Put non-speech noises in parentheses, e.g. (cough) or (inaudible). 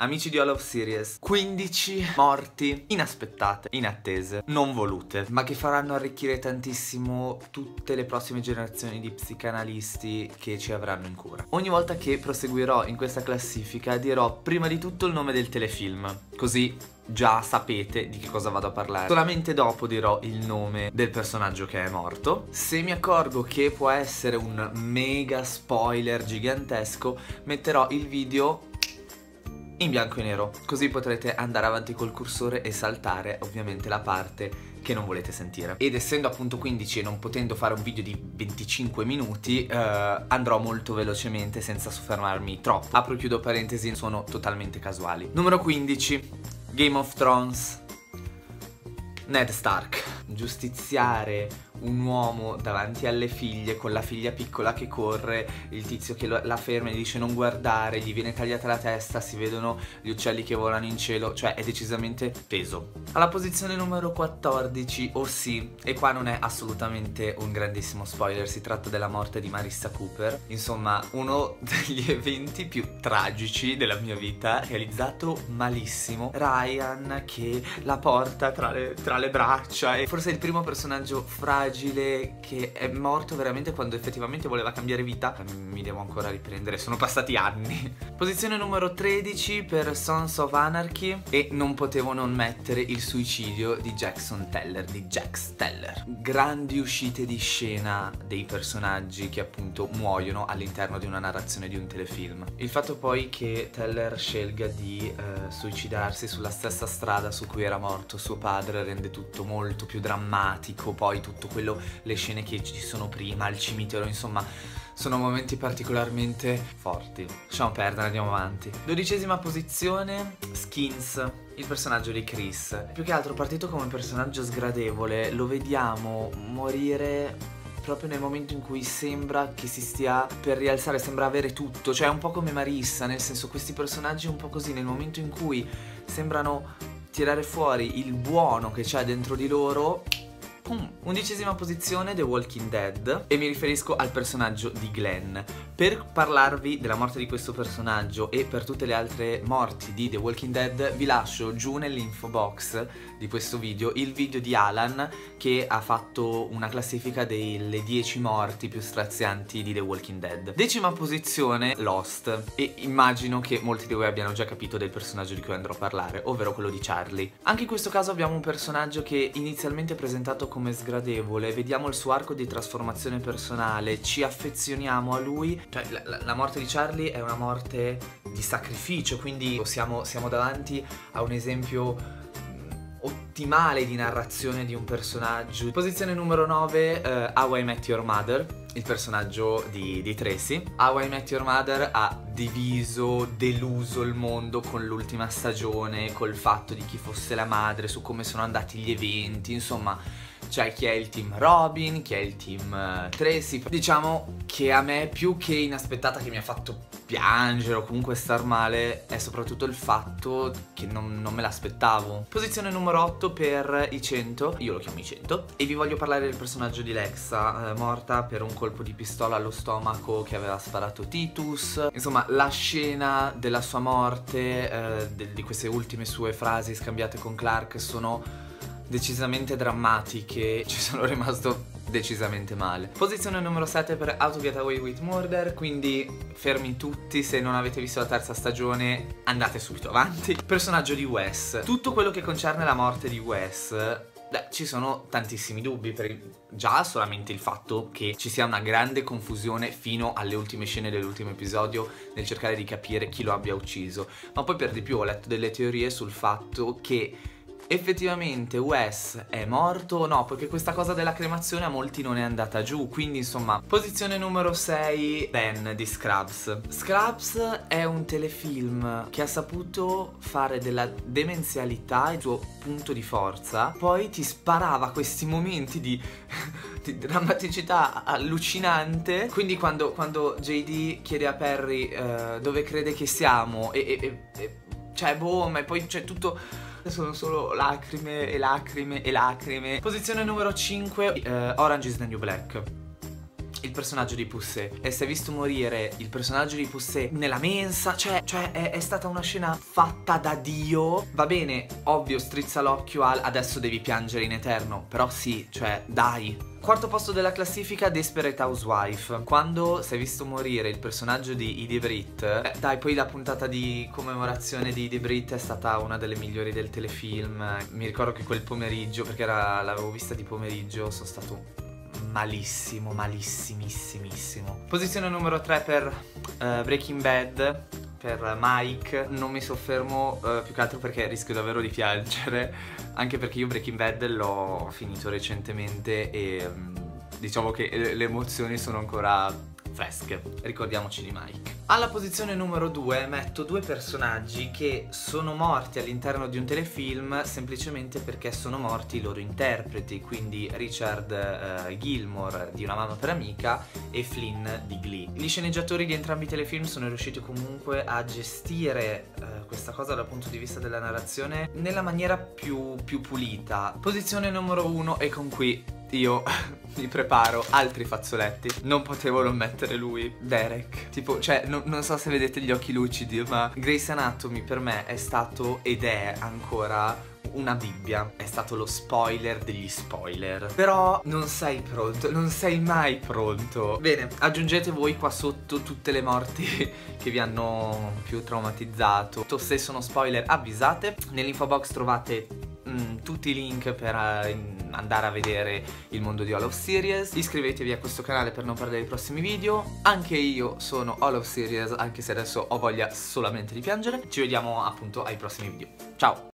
Amici di All of Series, 15 morti inaspettate, inattese, non volute, ma che faranno arricchire tantissimo tutte le prossime generazioni di psicanalisti che ci avranno in cura. Ogni volta che proseguirò in questa classifica dirò prima di tutto il nome del telefilm, così già sapete di che cosa vado a parlare. Solamente dopo dirò il nome del personaggio che è morto. Se mi accorgo che può essere un mega spoiler gigantesco, metterò il video in bianco e nero, così potrete andare avanti col cursore e saltare ovviamente la parte che non volete sentire. Ed essendo appunto 15 e non potendo fare un video di 25 minuti, eh, andrò molto velocemente senza soffermarmi troppo. Apro e chiudo parentesi, sono totalmente casuali. Numero 15, Game of Thrones, Ned Stark. Giustiziare un uomo davanti alle figlie con la figlia piccola che corre, il tizio che la ferma e dice non guardare, gli viene tagliata la testa, si vedono gli uccelli che volano in cielo, cioè è decisamente peso. Alla posizione numero 14, oh sì, e qua non è assolutamente un grandissimo spoiler, si tratta della morte di Marissa Cooper, insomma uno degli (laughs) eventi più tragici della mia vita, realizzato malissimo, Ryan che la porta tra le, tra le braccia e forse è il primo personaggio fragile fragile che è morto veramente quando effettivamente voleva cambiare vita. Mi devo ancora riprendere, sono passati anni. (laughs) Posizione numero 13 per Sons of Anarchy e non potevo non mettere il suicidio di Jackson Teller, di Jax Teller. Grandi uscite di scena dei personaggi che appunto muoiono all'interno di una narrazione di un telefilm. Il fatto poi che Teller scelga di eh, suicidarsi sulla stessa strada su cui era morto suo padre rende tutto molto più drammatico, poi tutto questo quello, le scene che ci sono prima, il cimitero, insomma sono momenti particolarmente forti. Lasciamo perdere, andiamo avanti. Dodicesima posizione, Skins, il personaggio di Chris. Più che altro partito come personaggio sgradevole, lo vediamo morire proprio nel momento in cui sembra che si stia per rialzare, sembra avere tutto, cioè un po' come Marissa, nel senso questi personaggi un po' così, nel momento in cui sembrano tirare fuori il buono che c'è dentro di loro, Undicesima posizione The Walking Dead e mi riferisco al personaggio di Glenn. Per parlarvi della morte di questo personaggio e per tutte le altre morti di The Walking Dead vi lascio giù nell'info box di questo video il video di Alan che ha fatto una classifica delle 10 morti più strazianti di The Walking Dead. Decima posizione Lost e immagino che molti di voi abbiano già capito del personaggio di cui andrò a parlare, ovvero quello di Charlie. Anche in questo caso abbiamo un personaggio che inizialmente è presentato come sgradevole, vediamo il suo arco di trasformazione personale, ci affezioniamo a lui. Cioè, la, la morte di Charlie è una morte di sacrificio, quindi siamo, siamo davanti a un esempio mm, ottimale di narrazione di un personaggio. Posizione numero 9, uh, How I Met Your Mother, il personaggio di, di, Tracy. How I Met Your Mother ha diviso, deluso il mondo con l'ultima stagione, col fatto di chi fosse la madre, su come sono andati gli eventi, insomma cioè chi è il team Robin, chi è il team uh, Tracy. Diciamo che a me più che inaspettata che mi ha fatto piangere o comunque star male è soprattutto il fatto che non, non me l'aspettavo. Posizione numero 8 per i 100, io lo chiamo i 100, e vi voglio parlare del personaggio di Lexa, eh, morta per un colpo di pistola allo stomaco che aveva sparato Titus. Insomma, la scena della sua morte, eh, de di queste ultime sue frasi scambiate con Clark sono decisamente drammatiche, (laughs) ci sono rimasto decisamente male. Posizione numero 7 per How to Get Away with Murder, quindi fermi tutti, se non avete visto la terza stagione andate subito avanti. (laughs) Personaggio di Wes. Tutto quello che concerne la morte di Wes Beh, ci sono tantissimi dubbi, per già solamente il fatto che ci sia una grande confusione fino alle ultime scene dell'ultimo episodio nel cercare di capire chi lo abbia ucciso, ma poi per di più ho letto delle teorie sul fatto che effettivamente Wes è morto o no, perché questa cosa della cremazione a molti non è andata giù, quindi insomma, posizione numero 6, Ben di Scrubs. Scrubs è un telefilm che ha saputo fare della demenzialità il suo punto di forza, poi ti sparava questi momenti di, (laughs) di drammaticità allucinante, quindi quando, quando JD chiede a Perry uh, dove crede che siamo? E, e, e cioè boh, ma poi c'è tutto sono solo lacrime e lacrime e lacrime. Posizione numero 5, uh, Orange is the New Black. Il personaggio di Poussé e si è visto morire il personaggio di Poussé nella mensa, cioè, cioè è, è, stata una scena fatta da Dio. Va bene, ovvio, strizza l'occhio al adesso devi piangere in eterno, però sì, cioè, dai. Quarto posto della classifica Desperate Housewife Quando si è visto morire il personaggio di Edie Britt eh, Dai poi la puntata di commemorazione di Edie Britt è stata una delle migliori del telefilm Mi ricordo che quel pomeriggio Perché l'avevo vista di pomeriggio Sono stato malissimo, malissimissimissimo. Posizione numero 3 per uh, Breaking Bad per Mike. Non mi soffermo uh, più che altro perché rischio davvero di piangere (laughs) anche perché io Breaking Bad l'ho finito recentemente e um, diciamo che le emozioni sono ancora fresche. Ricordiamoci di Mike. Alla posizione numero 2 metto due personaggi che sono morti all'interno di un telefilm semplicemente perché sono morti i loro interpreti, quindi Richard uh, Gilmore di Una mamma per amica e Flynn di Glee. Gli sceneggiatori di entrambi i telefilm sono riusciti comunque a gestire uh, questa cosa dal punto di vista della narrazione nella maniera più, più pulita. Posizione numero 1 e con qui io (laughs) mi preparo altri fazzoletti. Non potevo non mettere lui, Derek. Tipo, cioè, no, non so se vedete gli occhi lucidi, ma Grace Anatomy per me è stato ed è ancora una Bibbia. È stato lo spoiler degli spoiler. Però non sei pronto, non sei mai pronto. Bene, aggiungete voi qua sotto tutte le morti (laughs) che vi hanno più traumatizzato. Se sono spoiler avvisate. Nell'info box trovate mm, tutti i link per uh, andare a vedere il mondo di All of Series. Iscrivetevi a questo canale per non perdere i prossimi video. Anche io sono All of Series anche se adesso ho voglia solamente di piangere. Ci vediamo appunto ai prossimi video. Ciao!